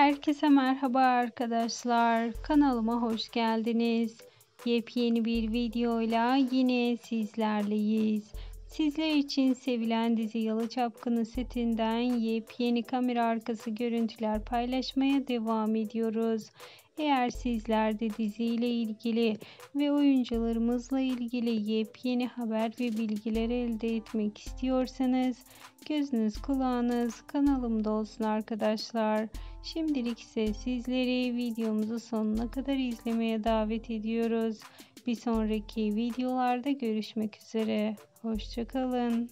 Herkese merhaba arkadaşlar. Kanalıma hoş geldiniz. Yepyeni bir videoyla yine sizlerleyiz. Sizler için sevilen dizi Yalı Çapkını setinden yepyeni kamera arkası görüntüler paylaşmaya devam ediyoruz. Eğer sizler de diziyle ilgili ve oyuncularımızla ilgili yepyeni haber ve bilgiler elde etmek istiyorsanız gözünüz kulağınız kanalımda olsun arkadaşlar. Şimdilik ise sizleri videomuzu sonuna kadar izlemeye davet ediyoruz. Bir sonraki videolarda görüşmek üzere. Hoşçakalın.